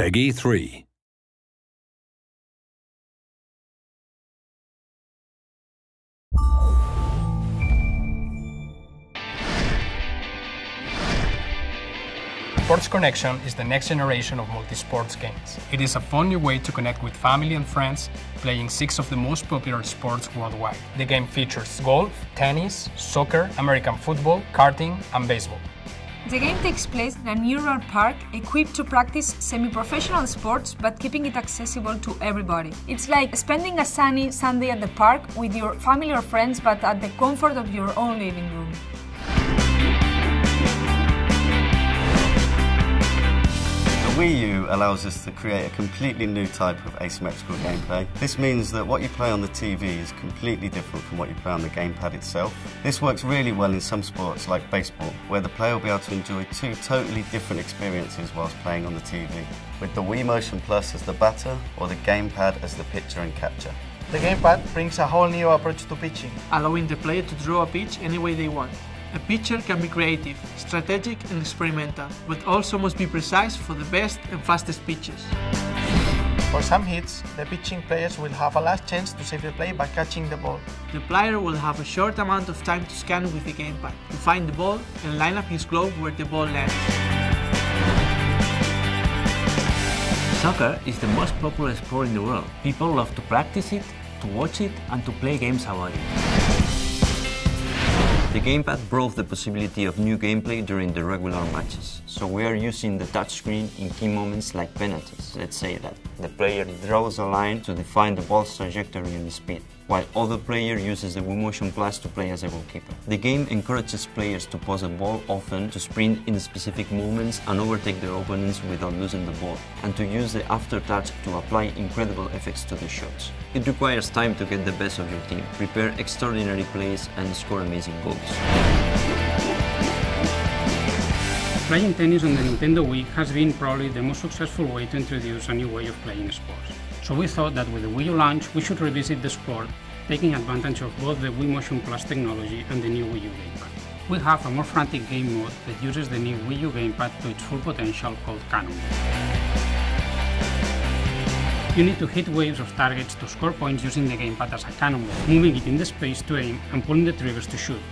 PEGI 3. Sports Connection is the next generation of multi-sports games. It is a fun new way to connect with family and friends playing six of the most popular sports worldwide. The game features golf, tennis, soccer, American football, karting, and baseball. The game takes place in a rural park equipped to practice semi-professional sports but keeping it accessible to everybody. It's like spending a sunny Sunday at the park with your family or friends but at the comfort of your own living room. Wii U allows us to create a completely new type of asymmetrical gameplay. This means that what you play on the TV is completely different from what you play on the gamepad itself. This works really well in some sports like baseball, where the player will be able to enjoy two totally different experiences whilst playing on the TV, with the Wii Motion Plus as the batter or the gamepad as the pitcher and catcher. The gamepad brings a whole new approach to pitching. allowing the player to draw a pitch any way they want. A pitcher can be creative, strategic and experimental, but also must be precise for the best and fastest pitches. For some hits, the pitching players will have a last chance to save the play by catching the ball. The player will have a short amount of time to scan with the gamepad, to find the ball and line up his glove where the ball lands. Soccer is the most popular sport in the world. People love to practice it, to watch it, and to play games about it. The gamepad brought the possibility of new gameplay during the regular matches, so we are using the touchscreen in key moments like penalties. Let's say that the player draws a line to define the ball's trajectory and speed, while other player uses the Wii Motion Plus to play as a goalkeeper. The game encourages players to pose a ball often, to sprint in specific moments and overtake their opponents without losing the ball, and to use the aftertouch to apply incredible effects to the shots. It requires time to get the best of your team, prepare extraordinary plays and score amazing goals. Playing tennis on the Nintendo Wii has been probably the most successful way to introduce a new way of playing sports. So we thought that with the Wii U launch, we should revisit the sport, taking advantage of both the Wii Motion Plus technology and the new Wii U gamepad. We have a more frantic game mode that uses the new Wii U gamepad to its full potential called Cannon. You need to hit waves of targets to score points using the gamepad as a cannonball, moving it in the space to aim and pulling the triggers to shoot.